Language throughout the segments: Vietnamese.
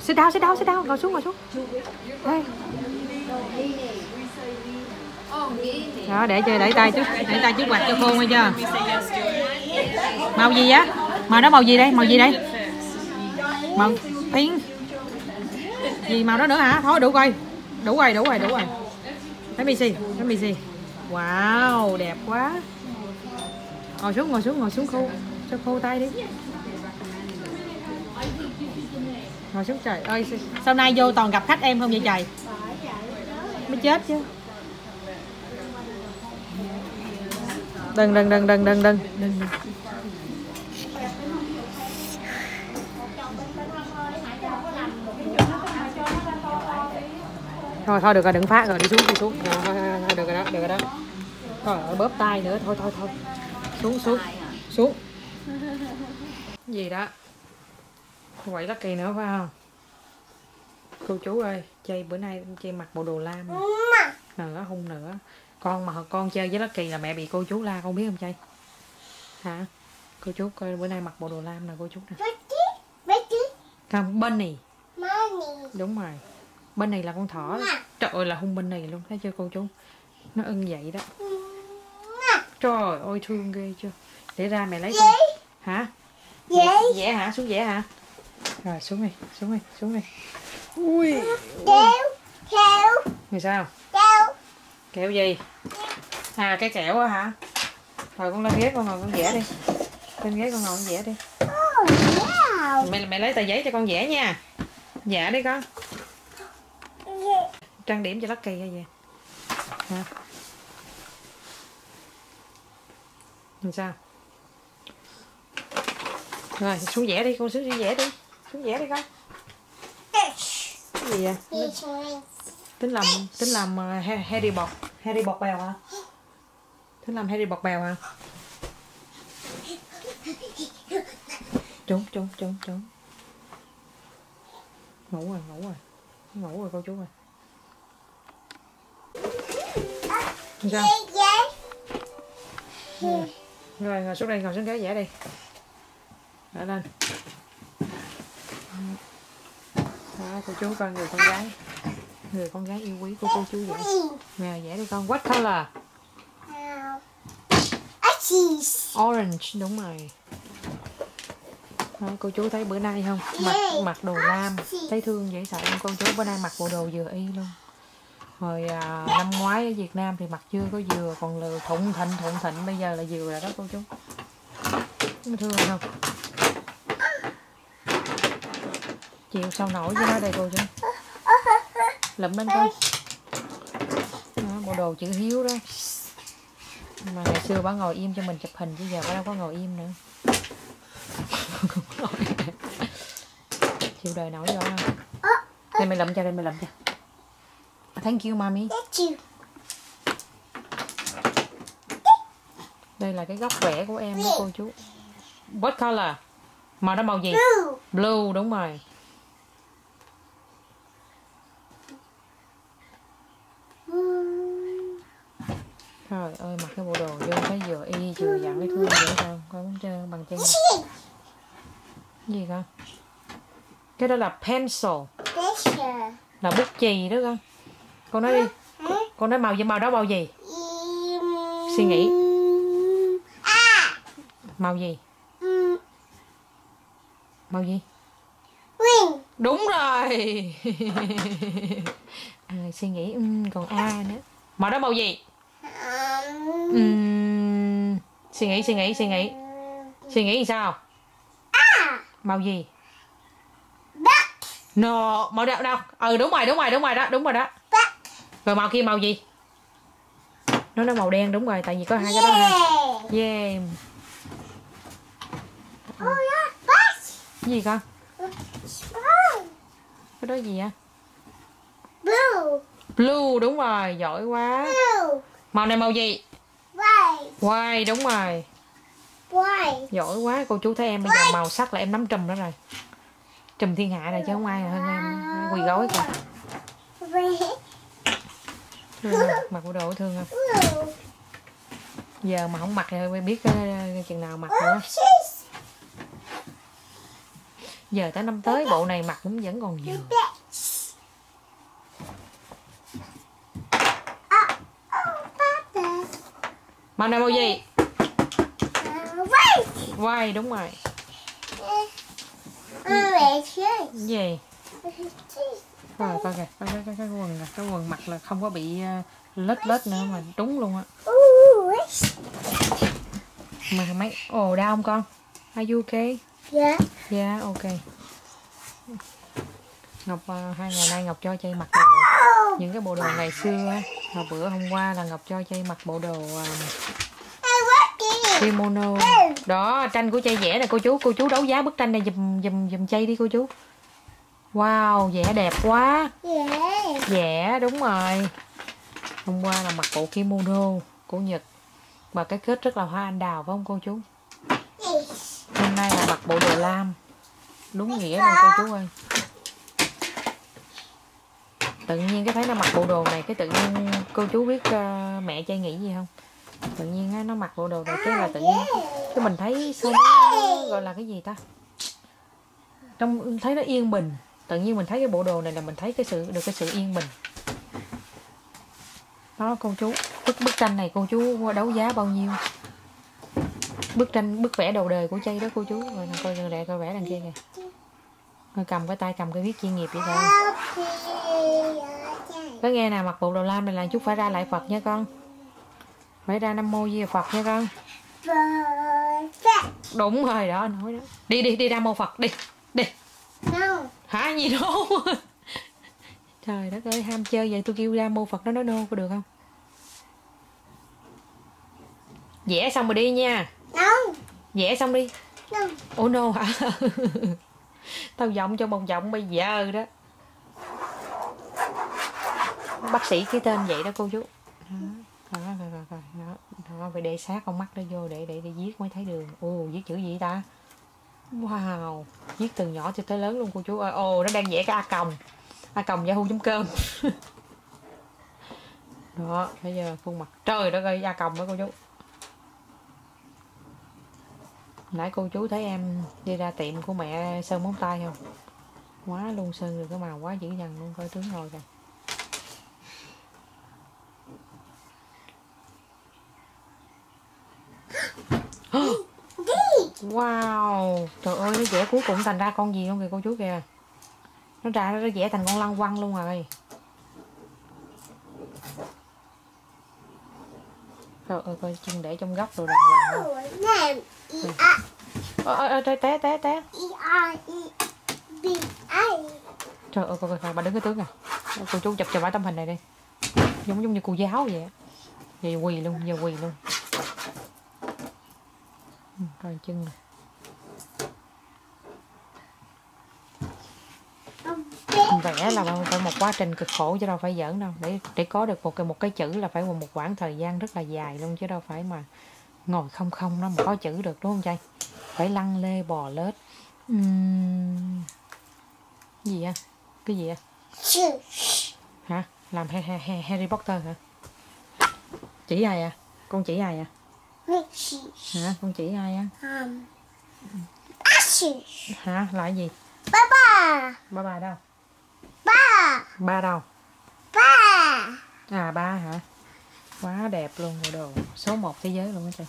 sit down sit down sit down. Ngồi xuống ngồi xuống. Đây. Đó, để chơi để tay trước để tay trước quạt cho khô nghe chưa? Màu gì á màu đó màu gì đây? Màu gì đây? Màu tiếng gì màu đó nữa hả? Thôi, đủ rồi. Đủ rồi đủ rồi đủ rồi. Thấy mì xì thấy mì xì wow, đẹp quá. Ngồi xuống ngồi xuống ngồi xuống khô cho khô tay đi ngồi xuống trời ơi sau nay vô toàn gặp khách em không vậy trời? Mới chết chứ. Đừng đừng đừng đừng đừng đừng. Đừng thôi thôi được rồi đừng phát rồi đi xuống đi xuống. Rồi, thôi, thôi, thôi, được rồi đó được rồi đó. Thôi bóp tay nữa thôi thôi thôi. Xuống xuống xuống. Gì đó quậy lắc kỳ nữa phải không cô chú ơi chơi bữa nay chơi mặc bộ đồ lam nữa hung nữa con mà con chơi với lắc kỳ là mẹ bị cô chú la con biết không chơi? Hả? Cô chú coi bữa nay mặc bộ đồ lam nè cô chú nè. Không bên này. Đúng rồi. Bên này là con thỏ. Trời ơi là hung bên này luôn. Thấy chưa cô chú? Nó ưng vậy đó. Trời ơi thương ghê chưa? Để ra mẹ lấy con. Hả? Vẽ vẽ hả? Xuống vẽ hả rồi xuống đi xuống đi xuống đi. Ui. Kéo kéo. Người sao? Kéo. Kẹo gì? À cái kẹo á hả? Thôi con lên ghế con ngồi con vẽ đi. Lên ghế con ngồi con vẽ đi. Oh wow. Mẹ mẹ lấy tờ giấy cho con vẽ nha. Vẽ đi con. Trang điểm cho Lucky hay gì? Hả? Làm sao? Rồi xuống vẽ đi con xuống vẽ đi xuống vẽ đi con cái gì vậy? Tính làm tính làm Ha- Harry bọt Harry bọt bèo hả? Tính làm Harry bọt bèo hả? Trốn trốn trốn trốn. Ngủ rồi ngủ rồi. Ngủ rồi cô chú rồi sao? Yes. rồi ngồi xuống đây ngồi xuống ghế vẽ đi. Đỡ lên cô chú coi người con gái. Người con gái yêu quý của cô chú vậy. Mèo vẽ đi con what color? Orange đúng rồi. Cô chú thấy bữa nay không? Mặc mặc đồ lam thấy thương dễ sợ không con chú bữa nay mặc bộ đồ vừa y luôn. Hồi à, năm ngoái ở Việt Nam thì mặc chưa có dừa còn lừa thụng thịnh thụng thịnh. Bây giờ là dừa rồi đó cô chú. Thương không? Chịu sao nổi cho nó đây cô chứ lụm lên coi. Đó, bộ đồ chữ hiếu đó. Mà ngày xưa bà ngồi im cho mình chụp hình chứ giờ bà đâu có ngồi im nữa. Chịu đời nổi rồi. Đây mày lụm cho đây mày lụm cho. Thank you mommy. You. đây là cái góc vẽ của em đó cô chú. What color? Màu đó màu gì? Blue. blue đúng rồi. Trời ơi mặc cái bộ đồ vô cái vừa y vừa dặn cái thương vậy sao coi muốn chơi bằng chân. Này. Gì? Con cái đó là pencil. Là bút chì đó con con nói đi. Con nói màu gì? Màu đó màu gì? Suy nghĩ. Ah. màu gì? Mm. màu gì? Đúng rồi. À, suy nghĩ ừm, còn a nữa. Màu đó màu gì Suy nghĩ suy nghĩ suy nghĩ suy nghĩ sao Ah. màu gì Back. no màu đâu đâu ừ đúng rồi đúng rồi đúng rồi đó đúng rồi đó Back. rồi màu kia màu gì nó nói màu đen đúng rồi tại vì có hai cái đó ha Yeah. yeah yeah. Cái gì con cái đó gì á Blue. blue đúng rồi giỏi quá Blue. màu này màu gì White đúng rồi. White. giỏi quá cô chú thấy em bây giờ màu sắc là em nắm trùm đó rồi. Trùm thiên hạ này chứ không ai hơn em. Quỳ gối kìa. Red. thương không? mặc bộ đồ thương không? Giờ mà không mặc thì biết cái, cái chừng nào mặc nữa. Giờ tới năm tới bộ này mặc cũng vẫn còn nhiều Yes. Oh, oh, Papa. Mà này màu gì? Quay đúng rồi. Yes. gì? Rồi coi kìa coi cái, cái, cái quần nè cái quần mặc là không có bị ờ, lết lết nữa mà đúng luôn á. Mà mấy ồ đau không con? Are you okay? Yeah. yeah ok. Ngọc ờ, hai ngày nay ngọc cho chay mặc đồ Oh, những cái bộ đồ ngày xưa á hồi bữa hôm qua là ngọc cho chay mặc bộ đồ it. kimono. Đó tranh của chay vẽ nè cô chú cô chú đấu giá bức tranh này dùm dùm dùm chay đi cô chú. Wow vẽ đẹp quá. Vẽ. Đúng rồi. Hôm qua là mặc bộ kimono của nhật. Và cái kết rất là hoa anh đào phải không cô chú? Hôm nay là mặc bộ đồ lam. Đúng nghĩa luôn cô chú ơi tự nhiên cái thấy nó mặc bộ đồ này cái tự nhiên cô chú biết uh, mẹ trai nghĩ gì không? Tự nhiên á, nó mặc bộ đồ này cái là tự nhiên. Cái mình thấy sao nó gọi là cái gì ta? Trong thấy nó yên bình. Tự nhiên mình thấy cái bộ đồ này là mình thấy cái sự được cái sự yên bình. Đó cô chú bức bức tranh này cô chú đấu giá bao nhiêu? Bức tranh bức vẽ đầu đời của chay đó cô chú. Rồi coi coi đây coi vẽ đằng kia kìa. Rồi cầm cái tay cầm cái viết chuyên nghiệp vậy thôi có nghe nè mặc bộ đồ lam này là chút phải ra lại phật nha con. Phải ra nam mô di phật nha con. Đúng rồi đó nói đó. Đi đi đi ra mô phật đi đi. No. hả gì đâu trời đất ơi ham chơi vậy tôi kêu ra mô phật nó nói nô có được không? Vẽ xong rồi đi nha. Vẽ xong đi. No. ủa nô hả? Tao giọng cho một giọng bây giờ đó bác sĩ cái tên vậy đó cô chú. Đó, đó, đó, đó, phải để sát con mắt đó vô để để để viết mới thấy đường. Ô viết chữ gì ta? Wow viết từ nhỏ cho tới lớn luôn cô chú ơi. Ồ nó đang vẽ cái a còng. A còng yahoo chấm cơm đó bây giờ khuôn mặt trời đó ơi a còng đó cô chú. Nãy cô chú thấy em đi ra tiệm của mẹ sơn móng tay không? Quá luôn sơn được cái màu quá dữ dằn luôn coi tướng ngồi kìa. Wow. Trời ơi nó vẽ cuối cùng thành ra con gì luôn kìa cô chú kìa. Nó ra nó vẽ thành con lăng quăng luôn rồi. Trời ơi coi chân để trong góc rồi đàng hoàng luôn. Ờ, ờ, ờ, oh, name. Té té té trời ơi coi coi bà đứng cái tướng kìa cô chú chụp cho bà tấm hình này đi. Giống giống như cô giáo vậy á. giờ quỳ luôn giờ quỳ luôn. Ừ, coi chân nè vẽ là phải một quá trình cực khổ chứ đâu phải giỡn đâu. Để để có được một cái một cái chữ là phải một khoảng thời gian rất là dài luôn chứ đâu phải mà ngồi không không nó mà có chữ được, đúng không trai phải lăn lê bò lết. Uhm... gì á? Cái gì á? Hả? Làm Harry Potter hả? Chỉ ai à? Con chỉ ai à? Hả? Con chỉ ai á. Um. Hả? Là cái gì? Baba. ba. Ba đâu? Ba. ba đâu? Ba. à ba hả? Quá đẹp luôn bộ đồ. Số 1 thế giới luôn á trời.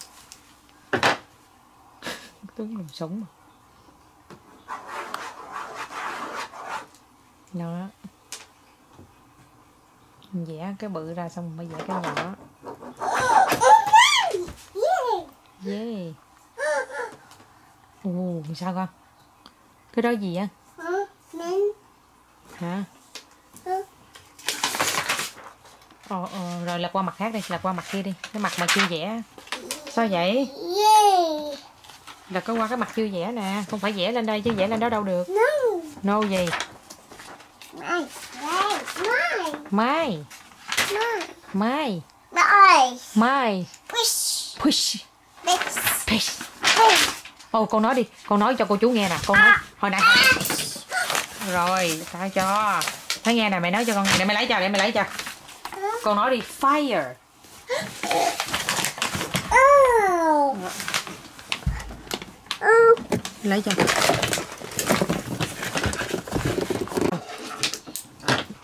Tướng dùng súng mà. Đó. Vẽ cái bự ra xong mới vẽ cái nhỏ Yeah. ồ sao con? Cái đó gì á? Hả? Ờ, ờ, rồi lật qua mặt khác đi lật qua mặt kia đi. Cái mặt mà chưa vẽ. Sao vậy? Lật có qua cái mặt chưa vẽ nè. Không phải vẽ lên đây chứ vẽ lên đó đâu được. No. nô gì? Mai. Mai. Mai. Push This. push. Push ô con nói đi. Con nói cho cô chú nghe nè. Con nói. Hồi nãy. Rồi tao cho? Thấy nghe nè mày nói cho con nghe. Để mày lấy cho để mày lấy cho. Con nói đi. Fire. Lấy cho.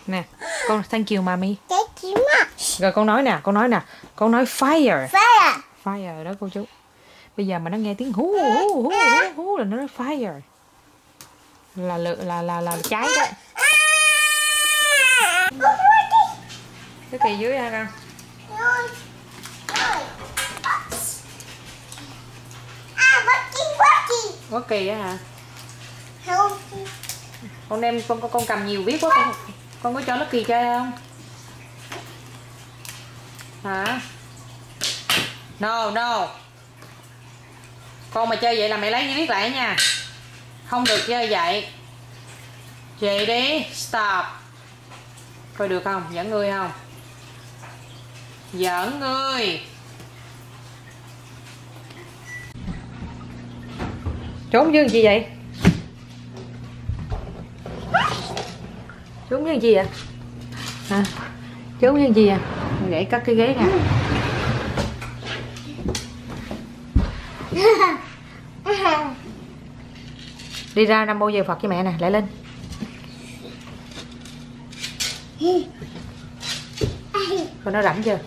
Nè con thank you mommy. Thank you rồi con nói nè con nói nè. Con nói fire, fire fire đó cô chú. Bây giờ mà nó nghe tiếng hú hú hú hú, hú là nó nói fire. Là lự là là là cháy đấy cái kỳ dưới ha con. Quá kỳ, á hả? Không. con đem con con, con cầm nhiều viết quá con con có cho nó kỳ chơi không? Hả? No no. Con mà chơi vậy là mẹ lấy giấy viết lại nha. Không được chơi vậy. Vậy đi stop. Coi được không? Dẫn người không? Dẫn người. Trốn dương gì vậy? Trốn dương gì vậy? Hả? Trốn dương gì à để cắt cái ghế nè. đi ra năm bô giờ phật với mẹ nè, lại lên. Con nó rảnh chưa?